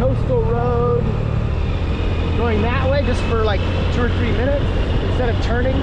coastal road going that way just for like two or three minutes instead of turning.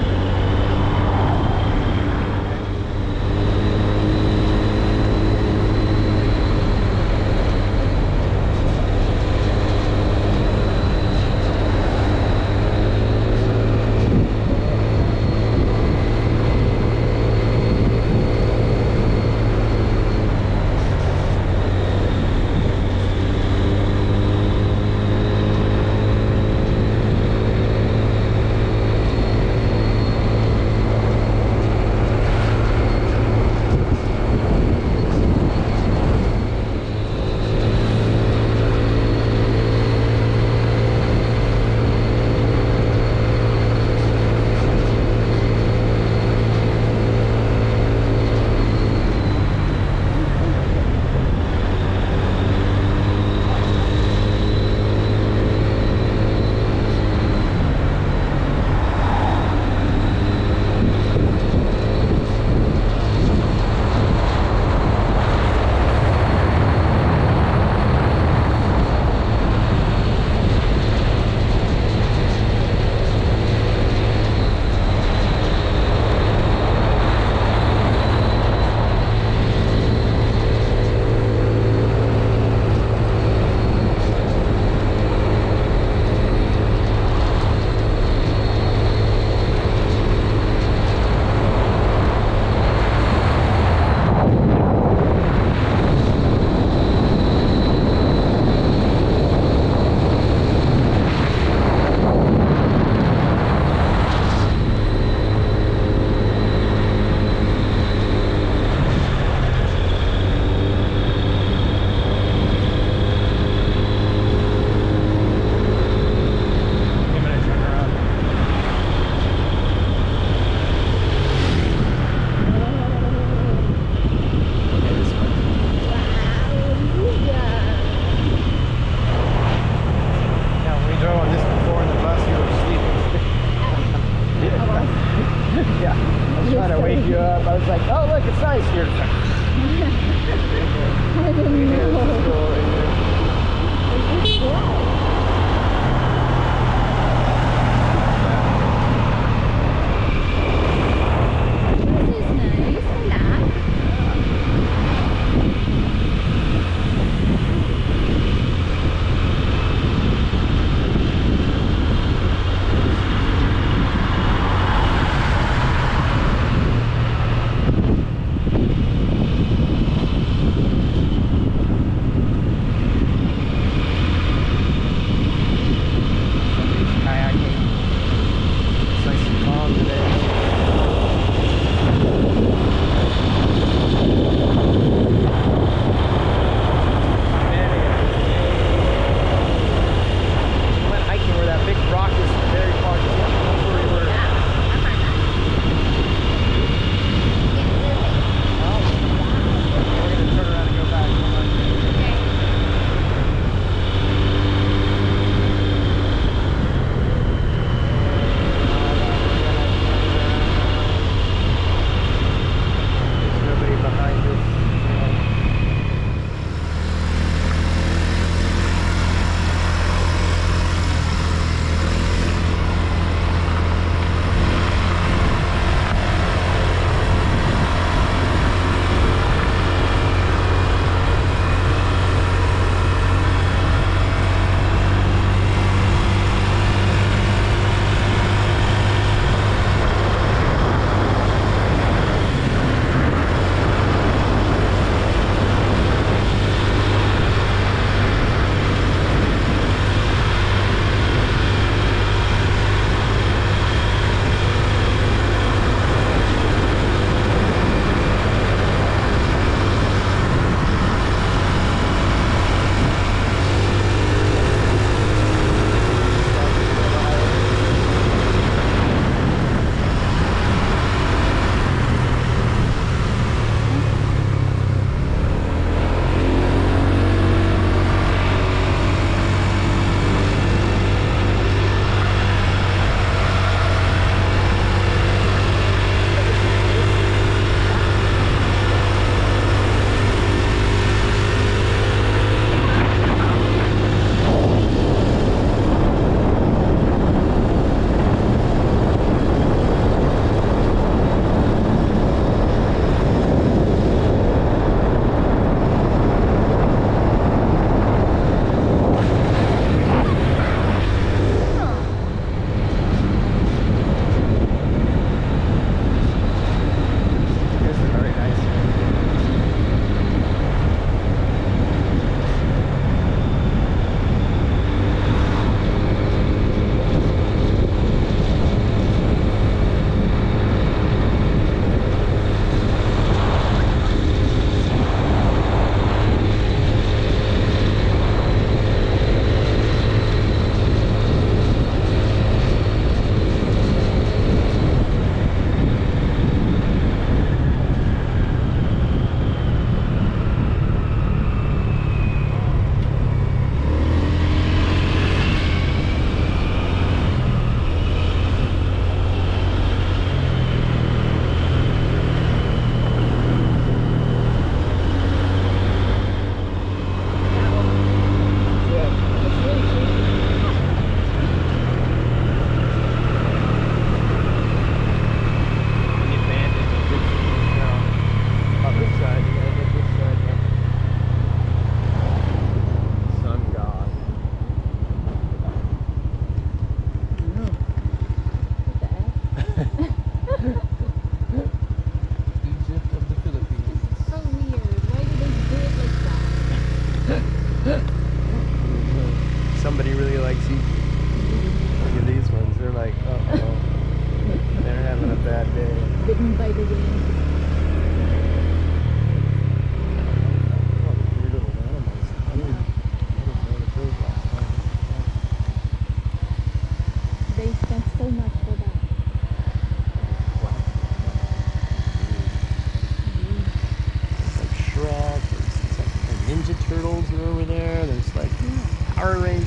Power Rangers,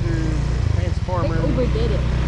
They Transformers, overdid it.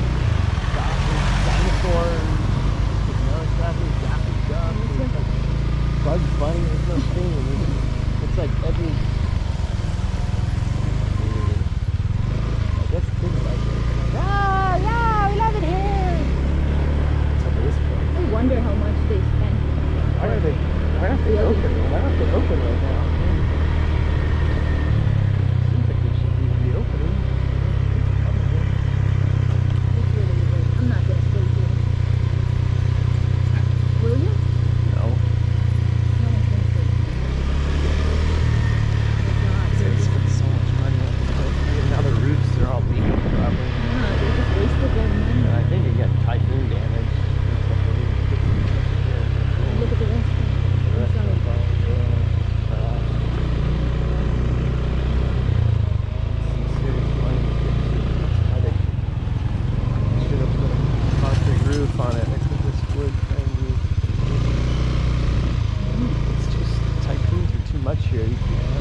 much here.